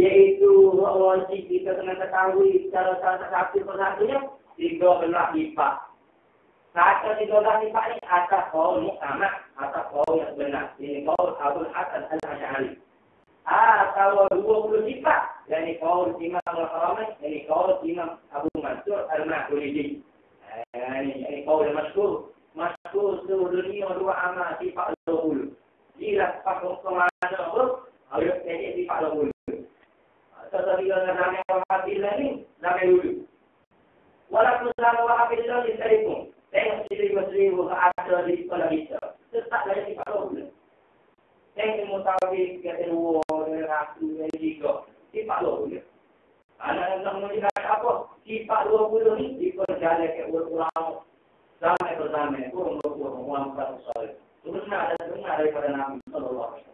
yaitu wajib kita kena ketahui secara satu persatunya tiga belah lipat. Kata tiga belah lipat ini atas kaum Muhammad, atas kaum yang benar. Ini kaum Abu Hasan al-Ash'ari. Ah, kalau dua puluh lipat, yani kaum Imam al-Haramain, yani kaum Imam Abu Mansur al-Maturidi. Yani, yani kaum yang masyhur. Masyhur seluruh dunia dua amal sifat dahulu. Jika pakai ke mana tetapi nama Muhammad ini nama dulu. Walau tuan Muhammad ini dari seribu, yang seribu seribu ada di kala kita, tetap lagi di kala dulu. Yang kamu tahu di kaitan war, ratu, dan juga di kala dulu. Anak yang melihat apa? Di dua dulu ini di kala ke ulama, sampai ke sampai, kurang-kurang, kurang-kurang, kurang-kurang, kurang-kurang, kurang-kurang, kurang-kurang, kurang-kurang, kurang-kurang,